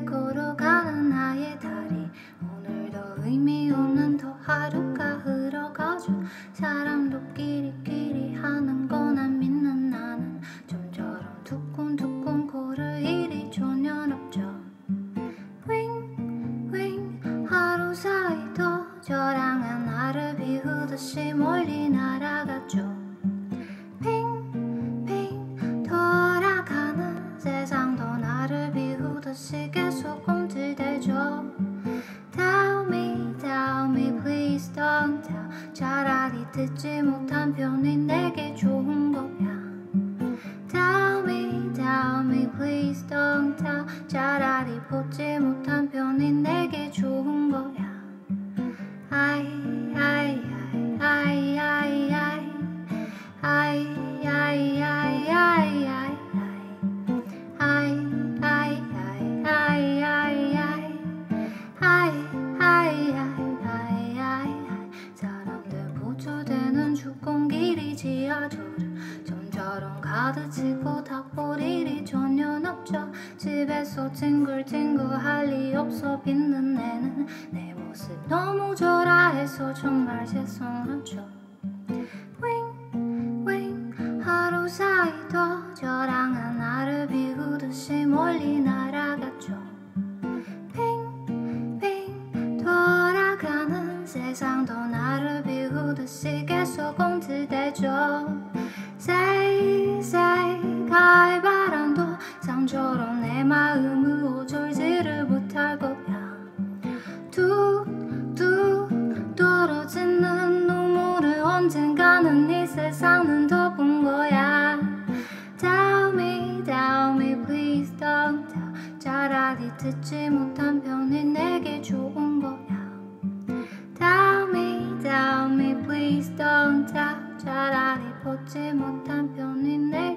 길을 걸어가는 나의 다리. 오늘도 의미 없는 더 하루가 흘러가죠. 사람도끼리 끼리 하는 건 안 믿는 나는. 좀처럼 두근두근 고를 일이 전혀 없죠. 윙윙 하루 사이 도 저랑은 나를 비우듯이 멀리 나. 꿈틀대죠 Tell me, tell me, please don't tell 차라리 듣지 못한 편이 내게 좋은 거야 Tell me, tell me, please don't tell 차라리 보지 못한 편이 내게 좋은 거야 보초되는 주공길이 지하철을 좀처럼 가득 치고 일이 전혀 없죠 집에서 뒹굴뒹굴 할리 없어 빚는 애는 내 모습 너무 초라해서 정말 죄송하죠 윙 윙 하루 사이 더 저랑은 나를 비우듯이 멀리 날아갔죠. 핑핑 돌아가는 세상도 나를 비우듯이 Say say 가을 바람도 상처럼 내 마음을 오졸지를 못할 거야. 뚝뚝 떨어지는 눈물을 언젠가는 이 세상은 덮은 거야. Tell me, tell me, please don't tell. 차라리 듣지 못한 편이 내 자라리 보지 못한 편이네